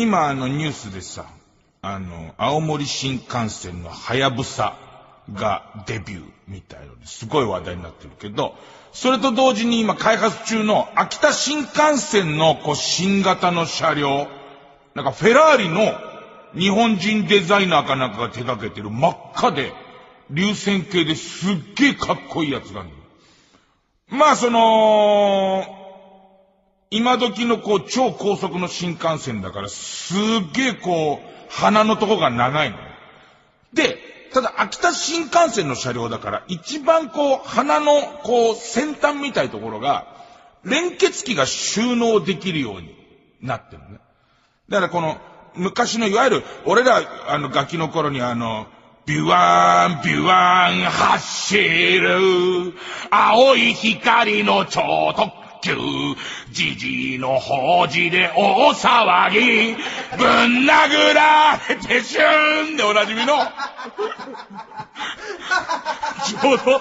今あのニュースでさ、あの、青森新幹線のはやぶさがデビューみたいのですごい話題になってるけど、それと同時に今開発中の秋田新幹線のこう新型の車両、なんかフェラーリの日本人デザイナーかなんかが手掛けてる真っ赤で流線形ですっげえかっこいいやつなんだよ。まあその、今時のこう超高速の新幹線だからすっげえこう鼻のとこが長いの。で、ただ秋田新幹線の車両だから一番こう鼻のこう先端みたいところが連結器が収納できるようになってるね。だからこの昔のいわゆる俺らあのガキの頃にあのビュワーン、ビュワーン、走る、青い光の超特急、じじいの法事で大騒ぎ、ぶん殴られてしゅーんでおなじみの、ちょうど、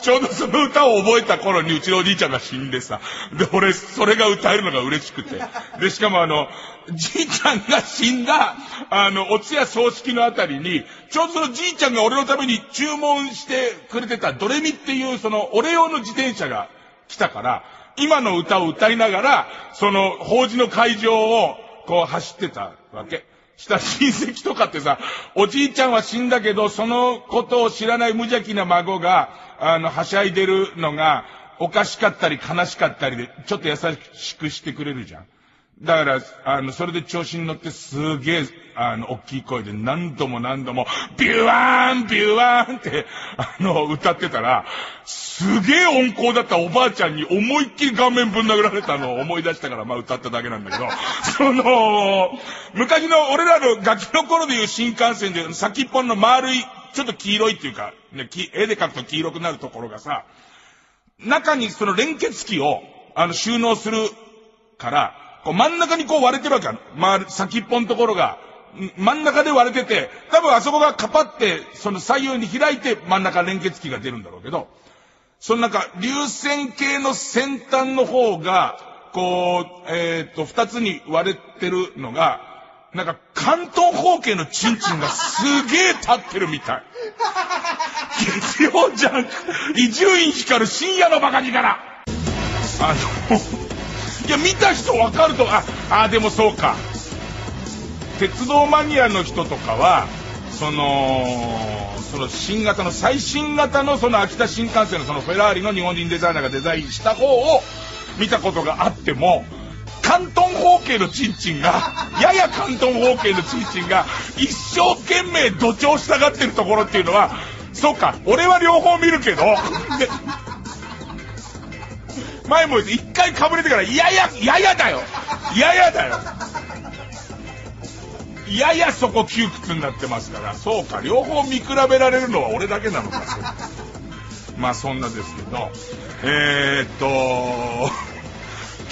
ちょうどその歌を覚えた頃にうちのおじいちゃんが死んでさ、で、俺、それが歌えるのが嬉しくて。で、しかもあの、じいちゃんが死んだ、あの、お通夜葬式のあたりに、ちょうどそのじいちゃんが俺のために注文してくれてたドレミっていうその俺用の自転車が来たから、今の歌を歌いながら、その法事の会場をこう走ってたわけ。した親戚とかってさ、おじいちゃんは死んだけど、そのことを知らない無邪気な孫が、あの、はしゃいでるのが、おかしかったり悲しかったりで、ちょっと優しくしてくれるじゃん。だから、あの、それで調子に乗ってすげえ、あの、大きい声で何度も何度も、ビュワーンビュワーンって、あの、歌ってたら、すげえ温厚だったおばあちゃんに思いっきり顔面ぶん殴られたのを思い出したから、まあ歌っただけなんだけど、その、昔の俺らのガキの頃でいう新幹線で先っぽの丸い、ちょっと黄色いっていうか、ね、絵で描くと黄色くなるところがさ、中にその連結器を、あの、収納するから、こう真ん中にこう割れてるわけや。まあ、先っぽのところが、真ん中で割れてて、多分あそこがカパって、その左右に開いて真ん中連結器が出るんだろうけど、そのなんか、流線形の先端の方が、こう、えっ、ー、と、二つに割れてるのが、なんか、関東方形のチンチンがすげえ立ってるみたい。月曜ジャンク、伊集院光深夜のバカ力。あの、いや、見た人わかると、あ、あ、でもそうか。鉄道マニアの人とかは、その、その新型の、最新型のその秋田新幹線のそのフェラーリの日本人デザイナーがデザインした方を見たことがあっても、関東方形のチンチンが、やや関東方形のチンチンが、一生懸命土調したがってるところっていうのは、そうか、俺は両方見るけど、前も言って一回かぶれてから、いやいやい、やいやだよややだよいやいやそこ窮屈になってますから、そうか、両方見比べられるのは俺だけなのか。まあそんなですけど、えー、っと、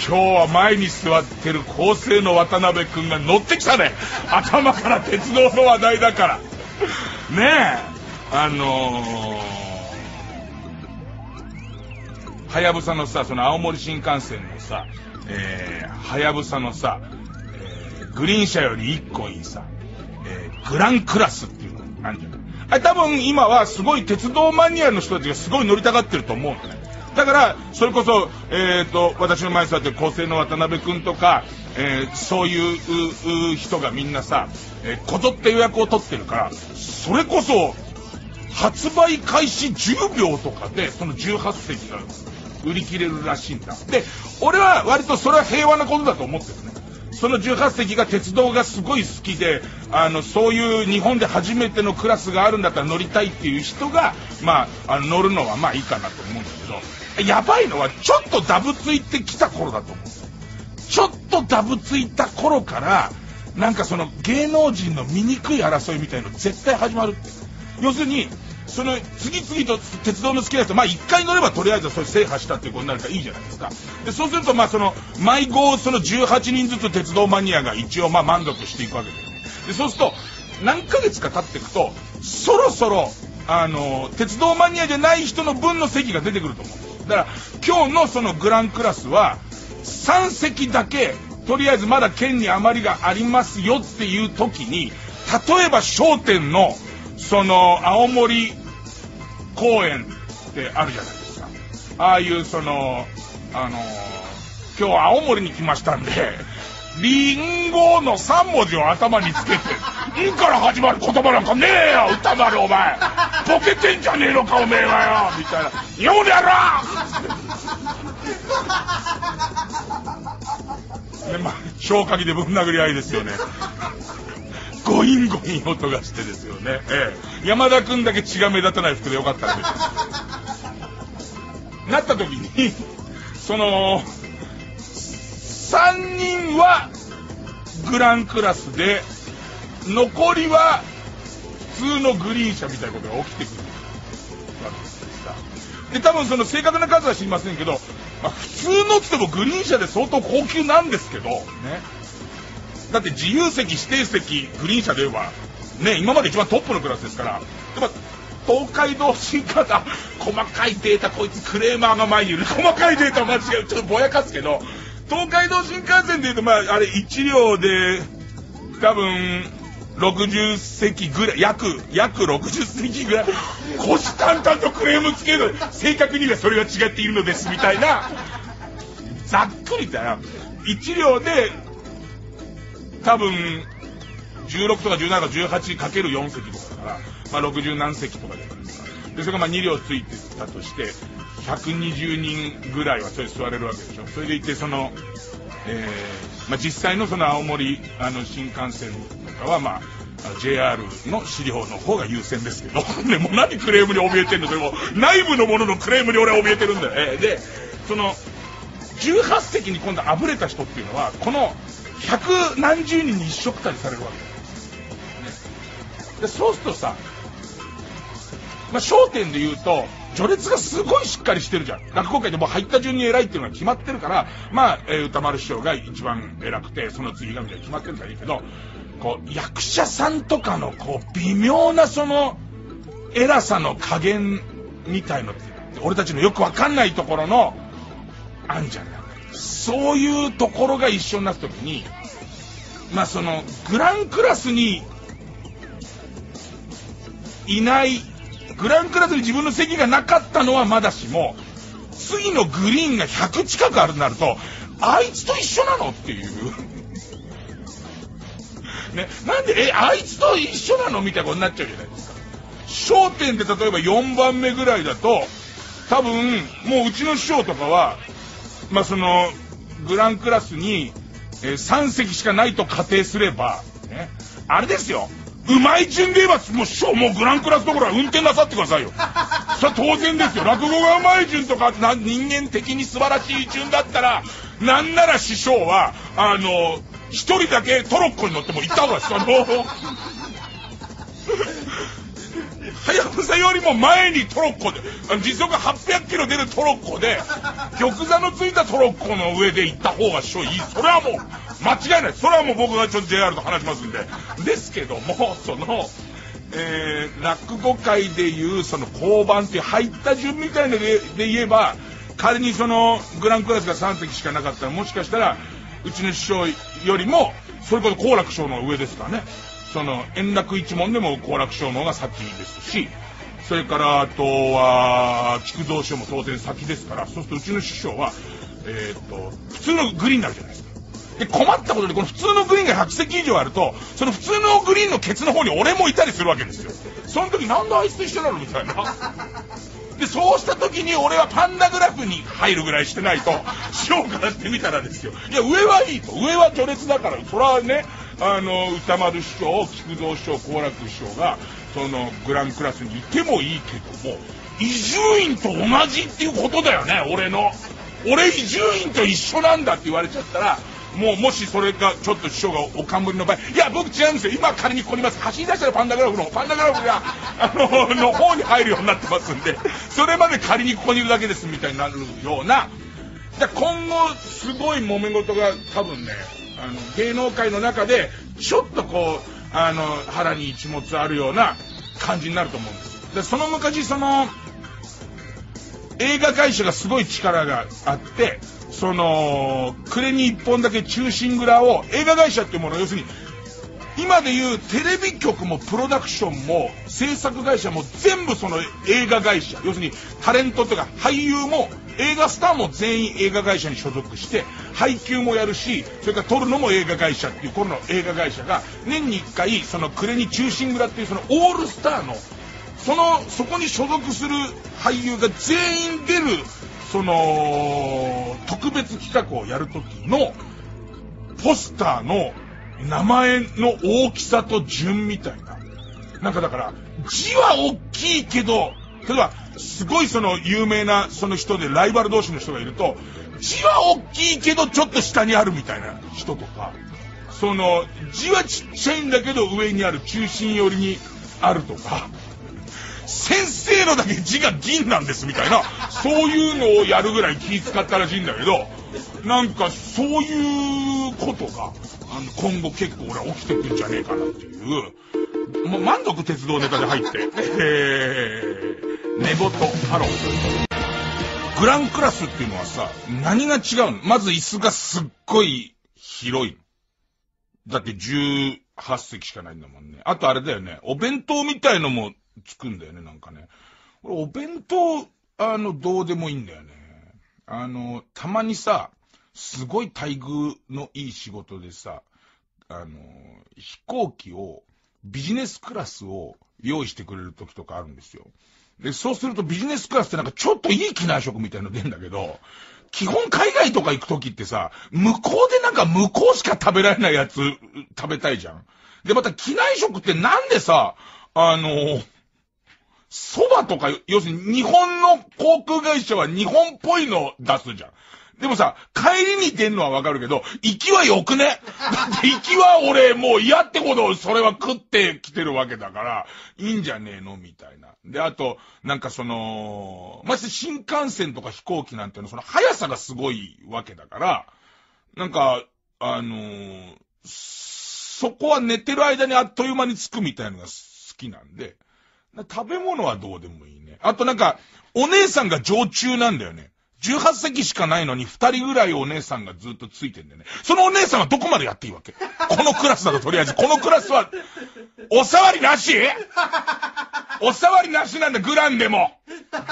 今日は前に座ってる構成の渡辺くんが乗ってきたね。頭から鉄道の話題だから。ねえ、あのーはやぶさのさ、その青森新幹線のさ、えー、はやぶさのさ、えー、グリーン車より1個いいさ、えー、グランクラスっていうのあるじゃん。あれ多分今はすごい鉄道マニアの人たちがすごい乗りたがってると思うんだね。だから、それこそ、えっ、ー、と、私の前に座ってる構成の渡辺くんとか、えー、そういう人がみんなさ、えー、こぞって予約を取ってるから、それこそ、発売開始10秒とかで、その18席が売り切れるらしいんだ。で、俺は割とそれは平和なことだと思ってるね。その18席が鉄道がすごい好きで、あの、そういう日本で初めてのクラスがあるんだったら乗りたいっていう人が、まあ、あの乗るのはまあいいかなと思うんだけど、やばいのはちょっとダブついてきた頃だと思う。ちょっとダブついた頃から、なんかその芸能人の醜い争いみたいの絶対始まるって。要するに、その次々と鉄道の好きな人まあ1回乗ればとりあえずそれ制覇したっていうことになるからいいじゃないですか。でそうするとまあその毎号その18人ずつ鉄道マニアが一応まあ満足していくわけですでそうすると何ヶ月か経っていくとそろそろあの鉄道マニアじゃない人の分の席が出てくると思う。だから今日のそのグランクラスは3席だけとりあえずまだ県に余りがありますよっていう時に、例えば商店の、その、青森公園ってあるじゃないですか。ああいうその、あの今日青森に来ましたんで、リンゴの3文字を頭につけて、んから始まる言葉なんかねえよ、歌丸お前。ボケてんじゃねえのか、おめえはよ。みたいな。日本でやろで、まあ、消火器でぶん殴り合いですよね。ゴインゴイン音がしてですよね。ええ。山田くんだけ血が目立たない服でよかったんです。なった時に、その、3人はグランクラスで、残りは普通のグリーン車みたいなことが起きてくるわけですか。で、多分その正確な数は知りませんけど、まあ、普通のってもグリーン車で相当高級なんですけど、ね。だって自由席、指定席、グリーン車で言えば、ね、今まで一番トップのクラスですから、やっぱ東海道新幹線、細かいデータこいつクレーマーが前にいる。細かいデータ間違う。ちょっとぼやかすけど、東海道新幹線で言うと、まあ、あれ1両で、多分、60席ぐらい、約、約60席ぐらい、虎視眈々とクレームつける。正確にはそれが違っているのです、みたいな、ざっくりだよ。1両で、多分、16とか17とか18かける4席とかだから、まあ60何席とかじゃないですか。で、それがまあ2両ついてたとして、120人ぐらいはそれ座れるわけでしょ。それでいて、その、えー、まあ実際のその青森、あの、新幹線とかはまあ、JR の資料の方が優先ですけど、ね、もう何クレームに怯えてんの？それも、内部のもののクレームに俺は怯えてるんだよ。えー、で、その、18席に今度あぶれた人っていうのは、この百何十人に一緒くたにされるわけでそうするとさ、まあ、焦点で言うと、序列がすごいしっかりしてるじゃん。落語界でも入った順に偉いっていうのが決まってるから、まあ、えー、歌丸師匠が一番偉くて、その次がみたいに決まってるからいいけど、こう、役者さんとかの、こう、微妙なその、偉さの加減みたいのって、俺たちのよくわかんないところの、あんじゃん。そういうところが一緒になった時に、まあその、グランクラスにいない、グランクラスに自分の席がなかったのはまだしも、次のグリーンが100近くあるとなると、あいつと一緒なのっていう。ね、なんで、え、あいつと一緒なのみたいなことになっちゃうじゃないですか。焦点で例えば4番目ぐらいだと、多分、もううちの師匠とかは、まあ、その、グランクラスに、えー、3席しかないと仮定すれば、ね、あれですよ。うまい順で言えば、もう師匠、もうグランクラスどころは運転なさってくださいよ。それは当然ですよ。落語がうまい順とか、な人間的に素晴らしい順だったら、なんなら師匠は、あの、一人だけトロッコに乗っても行った方がいいです。あの、はやぶさよりも前にトロッコで、時速800キロ出るトロッコで、玉座のついたトロッコの上で行った方が師匠いい。それはもう、間違いない。それはもう僕がちょっと JR と話しますんで。ですけども、その、えー、落語界でいう、その交番っていう入った順みたいなでで言えば、仮にそのグランクラスが3席しかなかったら、もしかしたら、うちの師匠よりも、それこそ好楽師匠の上ですかね。その、円楽一門でも好楽師匠の方が先ですし、それからあとは、菊蔵師匠も当然先ですから、そうするとうちの師匠は、えー、っと、普通のグリーンになるじゃないですか。で、困ったことで、この普通のグリーンが100席以上あると、その普通のグリーンのケツの方に俺もいたりするわけですよ。その時なんであいつと一緒なのみたいな。で、そうした時に俺はパンダグラフに入るぐらいしてないと、師匠からしてみたらですよ。いや、上はいいと。上は序列だから、それはね、あの、歌丸師匠、菊蔵師匠、好楽師匠が、その、グランクラスにいてもいいけども、伊集院と同じっていうことだよね、俺の。俺伊集院と一緒なんだって言われちゃったら、もうもしそれがちょっと師匠がお冠の場合、いや、僕違うんですよ。今仮にここにいます。走り出したらパンダグラフの、パンダグラフが、あの、の方に入るようになってますんで、それまで仮にここにいるだけですみたいになるような、今後すごい揉め事が多分ね、あの、芸能界の中で、ちょっとこう、あの、腹に一物あるような感じになると思うんです。で、その昔、その、映画会社がすごい力があって、その、暮れに一本だけ中心蔵を、映画会社っていうもの要するに、今でいうテレビ局もプロダクションも制作会社も全部その映画会社、要するにタレントとか俳優も映画スターも全員映画会社に所属して配給もやるし、それから撮るのも映画会社っていうこの映画会社が年に1回その暮れに中心蔵っていうそのオールスターのその、そこに所属する俳優が全員出る、その、特別企画をやるときの、ポスターの名前の大きさと順みたいな。なんかだから、字は大きいけど、例えば、すごいその有名なその人でライバル同士の人がいると、字は大きいけどちょっと下にあるみたいな人とか、その、字はちっちゃいんだけど上にある中心寄りにあるとか、先生のだけ字が銀なんですみたいな、そういうのをやるぐらい気使ったらしいんだけど、なんかそういうことが、あの今後結構俺は起きてくんじゃねえかなっていう、もう満足鉄道ネタで入って、えー、寝言ハロー。グランクラスっていうのはさ、何が違うの？まず椅子がすっごい広い。だって18席しかないんだもんね。あとあれだよね、お弁当みたいのもつくんだよね、なんかね。俺、お弁当、あの、どうでもいいんだよね。あの、たまにさ、すごい待遇のいい仕事でさ、あの、飛行機を、ビジネスクラスを用意してくれる時とかあるんですよ。で、そうするとビジネスクラスってなんかちょっといい機内食みたいの出るんだけど、基本海外とか行く時ってさ、向こうでなんか向こうしか食べられないやつ食べたいじゃん。で、また機内食ってなんでさ、あの、蕎麦とか、要するに日本の航空会社は日本っぽいの出すじゃん。でもさ、帰りに出んのはわかるけど、行きは良くね？だって行きは俺もう嫌ってほどそれは食ってきてるわけだから、いいんじゃねえの？みたいな。で、あと、なんかその、まして新幹線とか飛行機なんていうのその速さがすごいわけだから、なんか、あのー、そこは寝てる間にあっという間に着くみたいなのが好きなんで、食べ物はどうでもいいね。あとなんか、お姉さんが常駐なんだよね。18席しかないのに2人ぐらいお姉さんがずっとついてんだよね。そのお姉さんはどこまでやっていいわけ？このクラスだととりあえず。このクラスは、お触りなし？お触りなしなんだ、グランでも。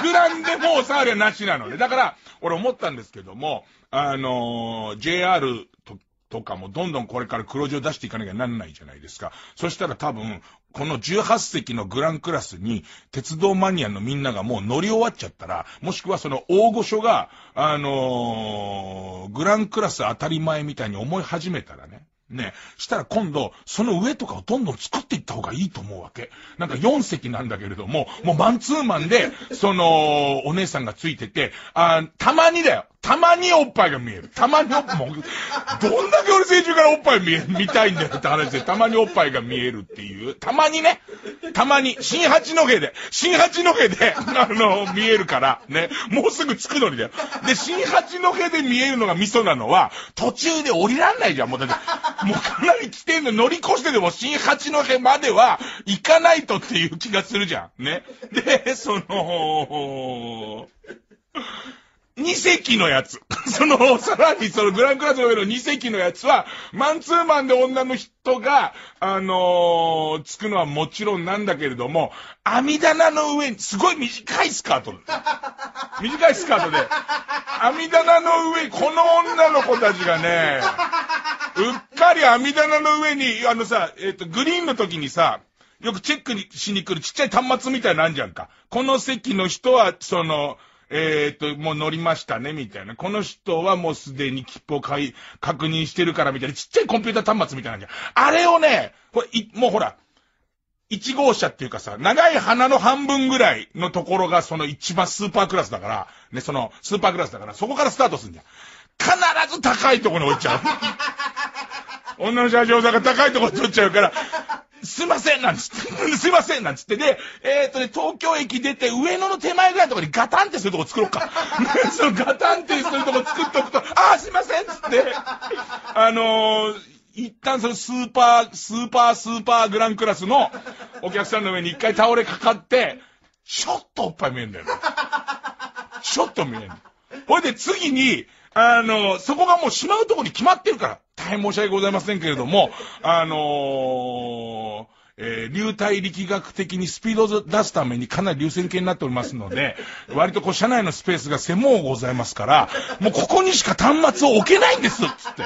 グランでもお触りはなしなので。だから、俺思ったんですけども、あのー、JR ととかもどんどんこれから黒字を出していかなきゃなんないじゃないですか。そしたら多分、この18席のグランクラスに、鉄道マニアのみんながもう乗り終わっちゃったら、もしくはその大御所が、あのー、グランクラス当たり前みたいに思い始めたらね。ね。したら今度、その上とかをどんどん作っていった方がいいと思うわけ。なんか4席なんだけれども、もうマンツーマンで、その、お姉さんがついてて、あたまにだよ。たまにおっぱいが見える。たまにおっぱい、もう、どんだけ俺成虫からおっぱい見え、見たいんだよって話で、たまにおっぱいが見えるっていう。たまにね、たまに、新八戸で、新八戸で、あの、見えるから、ね、もうすぐ着くのにだよ。で、新八戸で見えるのが味噌なのは、途中で降りらんないじゃん、もうだって。もうかなり来てんの、乗り越してでも新八戸までは行かないとっていう気がするじゃん。ね。で、その、2席のやつ。その、さらにそのグランクラスの上の2席のやつは、マンツーマンで女の人が、あのー、つくのはもちろんなんだけれども、網棚の上に、すごい短いスカート。短いスカートで、網棚の上、この女の子たちがね、うっかり網棚の上に、あのさ、えっ、ー、と、グリーンの時にさ、よくチェックにしに来るちっちゃい端末みたいなんじゃんか。この席の人は、その、えっ、と、もう乗りましたね、みたいな。この人はもうすでに切符を買い、確認してるから、みたいな。ちっちゃいコンピューター端末みたいなんじゃん。あれをね、これ、い、もうほら、1号車っていうかさ、長い鼻の半分ぐらいのところがその一番スーパークラスだから、ね、そのスーパークラスだから、そこからスタートするんじゃん。必ず高いところに置いちゃう。女の車掌さんが高いところに取っちゃうから、すいませんなんつって、すいませんなんつって、で、えっ、とね、東京駅出て上野の手前ぐらいのところにガタンってするとこ作ろうか。そのガタンってするとこ作っとくと、ああ、すいませんつって、あのー、一旦そのスーパー、スーパースーパーグランクラスのお客さんの上に一回倒れかかって、ちょっとおっぱい見えんだよね。ちょっと見えん。ほいで次に、あの、そこがもうしまうとこに決まってるから、大変申し訳ございませんけれども、あのーえー、流体力学的にスピードを出すためにかなり流線形になっておりますので、割とこう車内のスペースが狭うございますから、もうここにしか端末を置けないんですつって。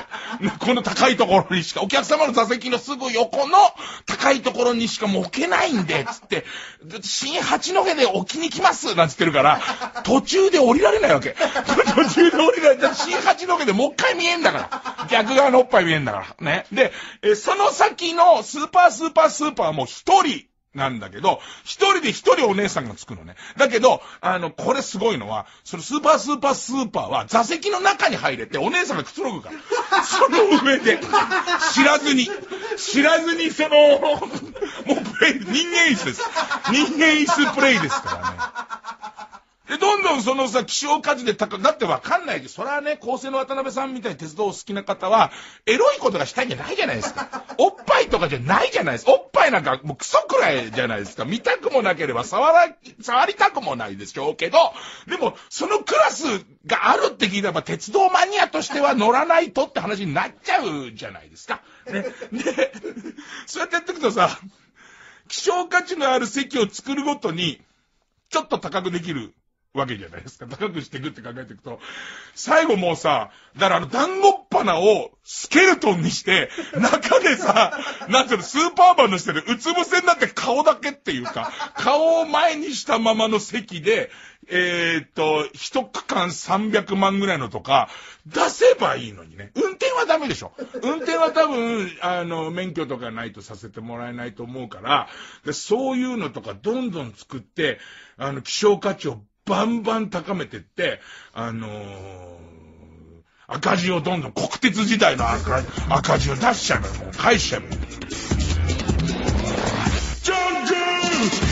この高いところにしか、お客様の座席のすぐ横の高いところにしかもう置けないんで、つって、新八戸で置きに来ますなんつってるから、途中で降りられないわけ。途中で降りられた新八戸でもう一回見えんだから。逆側のおっぱい見えんだから。ね。で、えその先のスーパースーパースーパーはもう一人なんだけど、一人で一人お姉さんがつくのね。だけど、あの、これすごいのは、そのスーパースーパースーパーは座席の中に入れてお姉さんがくつろぐから。その上で、知らずに、知らずにその、もうプレイ、人間椅子です。人間椅子プレイですからね。で、どんどんそのさ、気象火事で高く、だってわかんないで、それはね、構成の渡辺さんみたいに鉄道好きな方は、エロいことがしたいんじゃないじゃないですか。おっぱいとかじゃないじゃないですか。おっぱいなんかもうクソくらいじゃないですか。見たくもなければ触ら、触りたくもないでしょうけど、でも、そのクラスがあるって聞いたら、鉄道マニアとしては乗らないとって話になっちゃうじゃないですか。ね。で、そうやってやっていくとさ、希少価値のある席を作るごとに、ちょっと高くできるわけじゃないですか。高くしていくって考えていくと、最後もうさ、だからあの、団子っ鼻をスケルトンにして、中でさ、なんていうの、スーパーマンのしてる、うつ伏せになって顔だけっていうか、顔を前にしたままの席で、えー、っと、一区間300万ぐらいのとか、出せばいいのにね。運転はダメでしょ。運転は多分、あの、免許とかないとさせてもらえないと思うから、でそういうのとかどんどん作って、あの、希少価値をバンバン高めてって、あのー赤字をどんどん国鉄時代の赤赤字を出しちゃうの返しちゃうの。ジン・ジン